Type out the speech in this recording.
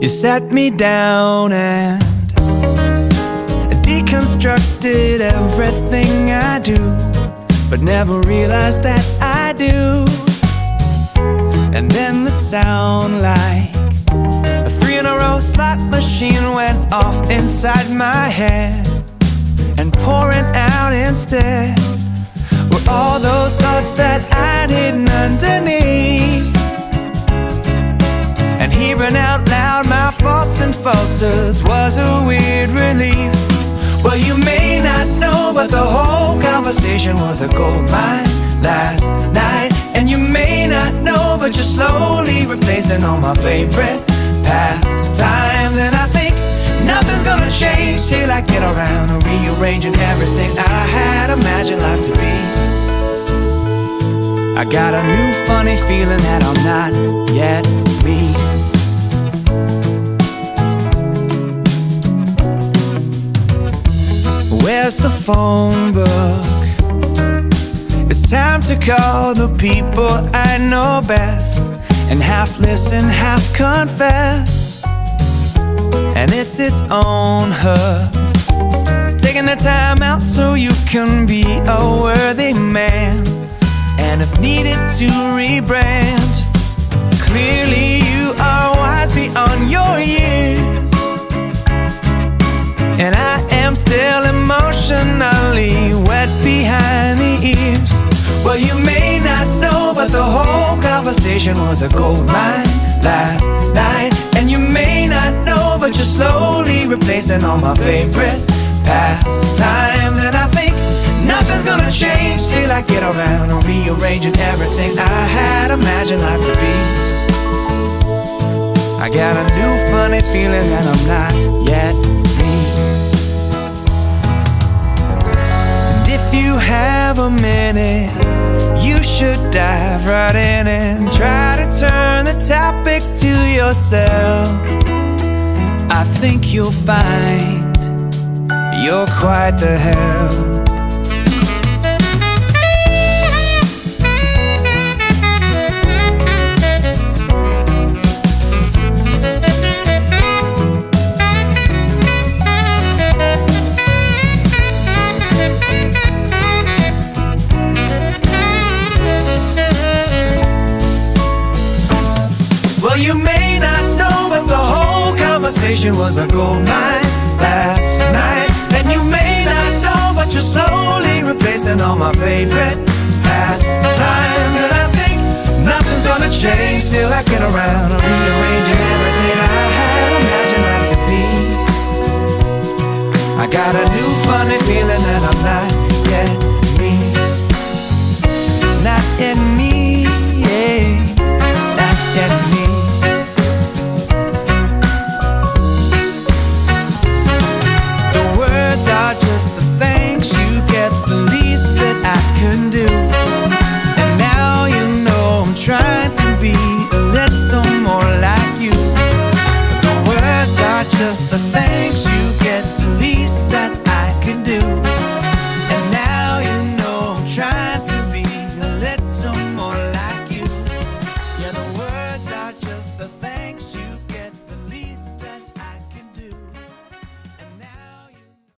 You set me down and deconstructed everything I do, but never realized that I do. And then the sound like a three in a row slot machine went off inside my head and pouring out falsehoods was a weird relief. Well, you may not know, but the whole conversation was a gold mine last night. And you may not know, but you're slowly replacing all my favorite pastimes. And I think nothing's gonna change till I get around to rearranging everything I had imagined life to be. I got a new funny feeling that I'm not Where's the phone book? It's time to call the people I know best and half listen, half confess. And it's its own hub. Taking the time out so you can be a worthy man. And if needed to rebrand, clearly you are wise beyond your years. Well, you may not know, but the whole conversation was a gold mine last night. And you may not know, but you're slowly replacing all my favorite pastimes. And I think nothing's gonna change till I get around to rearranging everything I had imagined life to be. I got a new funny feeling that I'm not dive right in and try to turn the topic to yourself. I think you'll find you're quite the help. Conversation was a gold mine last night. And you may not know, but you're slowly replacing all my favorite past times. And I think nothing's gonna change till I get around